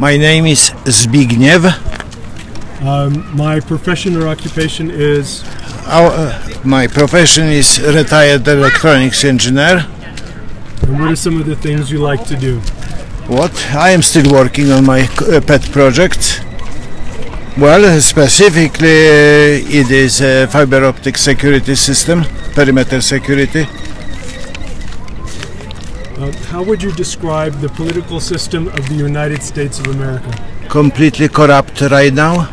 My name is Zbigniew. Um, my profession or occupation is Our, uh, my profession is retired electronics engineer. and what are some of the things you like to do? What? I am still working on my uh, pet project. Well, specifically, uh, it is a fiber optic security system, perimeter security. Uh, how would you describe the political system of the United States of America? Completely corrupt right now.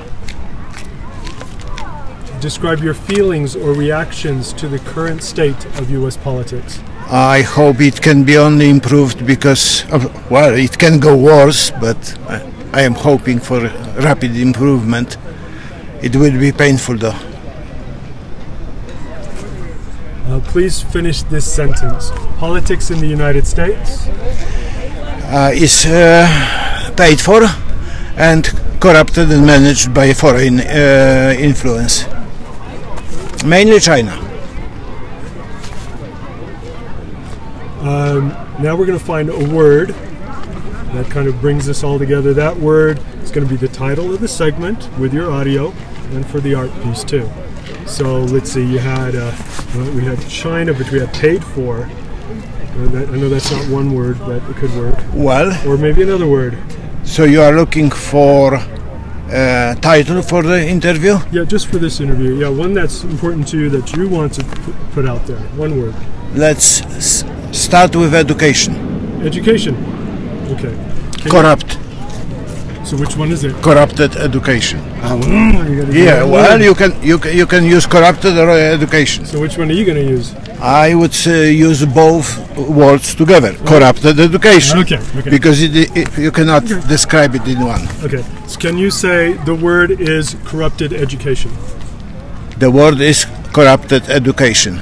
Describe your feelings or reactions to the current state of U.S. politics. I hope it can be only improved because, well, it can go worse, but I, I am hoping for rapid improvement. It will be painful though. Uh, please finish this sentence. Politics in the United States uh, is uh, paid for and corrupted and managed by foreign uh, influence, mainly China. Um, now we're going to find a word that kind of brings us all together. That word is going to be the title of the segment with your audio and for the art piece too. So let's see, you had, uh, well, we had China, which we had paid for. Uh, I know that's not one word, but it could work. Well, Or maybe another word. so you are looking for uh, title for the interview? Yeah, just for this interview. Yeah, one that's important to you that you want to put out there. One word. Let's s- start with education. Education. Okay. Can Corrupt, so which one is it? corrupted education. Ah, hmm. Gotta Yeah, well, you can you can, you can use corrupted or uh, education. So which one are you going to use? I would say use both words together. Corrupted education. Okay, okay. Because it, it, you cannot describe it in one. Okay. So can you say the word is corrupted education? The word is corrupted education.